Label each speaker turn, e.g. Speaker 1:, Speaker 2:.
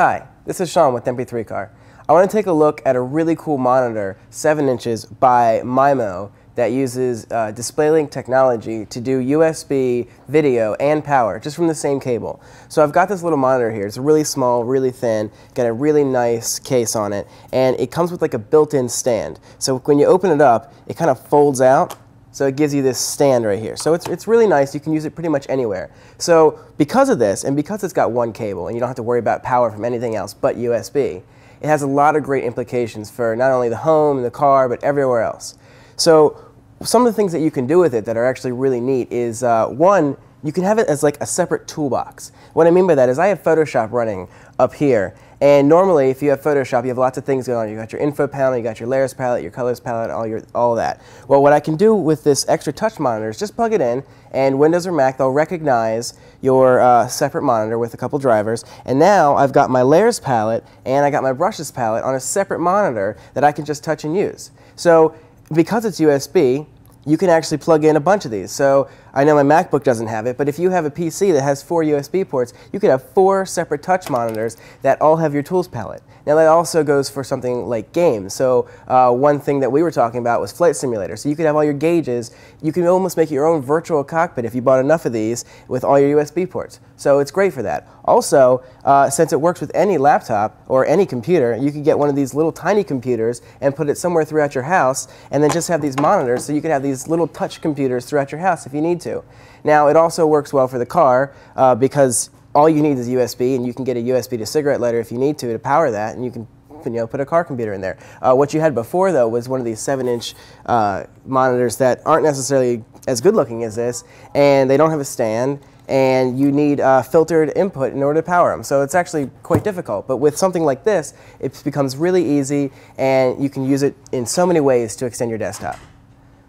Speaker 1: Hi, this is Sean with MP3 Car. I want to take a look at a really cool monitor, 7 inches, by MIMO that uses uh, DisplayLink technology to do USB video and power just from the same cable. So I've got this little monitor here. It's really small, really thin, got a really nice case on it, and it comes with like a built-in stand. So when you open it up, it kind of folds out so it gives you this stand right here. So it's, it's really nice. You can use it pretty much anywhere. So because of this, and because it's got one cable, and you don't have to worry about power from anything else but USB, it has a lot of great implications for not only the home and the car, but everywhere else. So some of the things that you can do with it that are actually really neat is uh, one, you can have it as like a separate toolbox. What I mean by that is I have Photoshop running up here. And normally, if you have Photoshop, you have lots of things going on. You got your info panel, you got your layers palette, your colors palette, all your all that. Well, what I can do with this extra touch monitor is just plug it in, and Windows or Mac they'll recognize your uh, separate monitor with a couple drivers. And now I've got my layers palette and I got my brushes palette on a separate monitor that I can just touch and use. So because it's USB, you can actually plug in a bunch of these. So I know my MacBook doesn't have it, but if you have a PC that has four USB ports, you could have four separate touch monitors that all have your tools palette. Now that also goes for something like games. So uh, one thing that we were talking about was Flight Simulator. So you could have all your gauges. You can almost make your own virtual cockpit if you bought enough of these with all your USB ports. So it's great for that. Also, uh, since it works with any laptop or any computer, you could get one of these little tiny computers and put it somewhere throughout your house and then just have these monitors so you could have these little touch computers throughout your house if you need to. Now, it also works well for the car uh, because all you need is USB, and you can get a USB to cigarette lighter if you need to to power that, and you can you know, put a car computer in there. Uh, what you had before, though, was one of these 7-inch uh, monitors that aren't necessarily as good looking as this, and they don't have a stand, and you need uh, filtered input in order to power them. So it's actually quite difficult. But with something like this, it becomes really easy, and you can use it in so many ways to extend your desktop.